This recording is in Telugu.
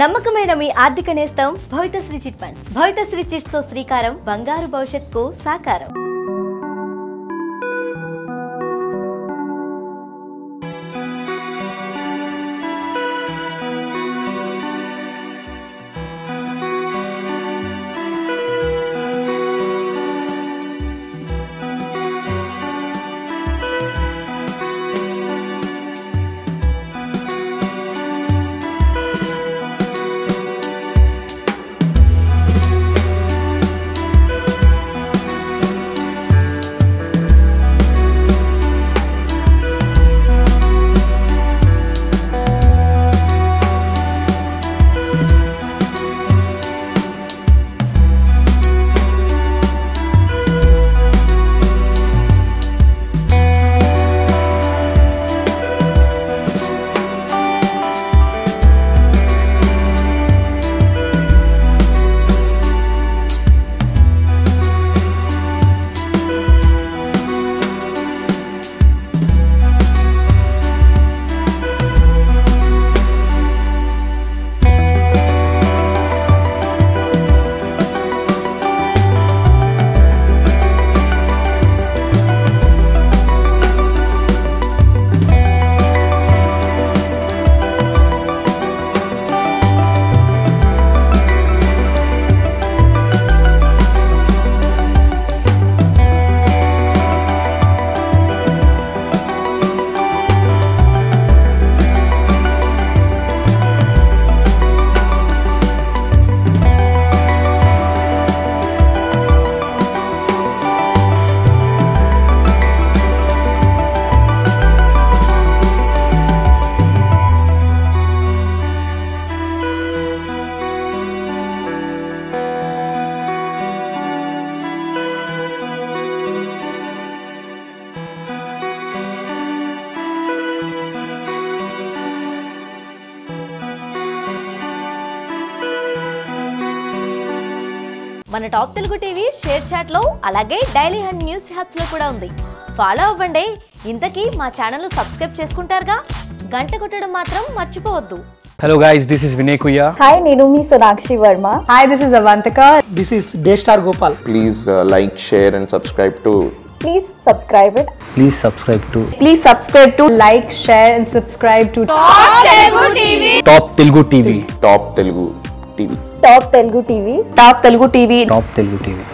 నమ్మకమైన మీ ఆర్థిక నేస్తం భవితశ్రీ చిట్ ఫండ్స్ భవితశ్రీ శ్రీ చిట్తో శ్రీకారం బంగారు భవిష్యత్కు సాకారం. మన టాప్ తెలుగు టీవీ షేర్ చాట్లో అలాగే డైలీ హండ్ న్యూస్ హ్యాప్స్లో కూడా ఉంది ఫాలో అవ్వండి ఇంతకీ మా ఛానల్ సబ్స్క్రైబ్ చేసుకుంటారుగా గంట కొట్టడం మాత్రం మర్చిపోవద్దు Hello guys, this is Vinay Kuya. Hi, నేను మీ Sonakshi Varma Hi, this is Avantika. This is Daystar Gopal. please uh, like, share, and subscribe to please subscribe it Please subscribe to Please subscribe to like, share, and subscribe to Top Telugu TV. Top Telugu TV. Top Telugu TV Top Telugu TV. Top Telugu TV.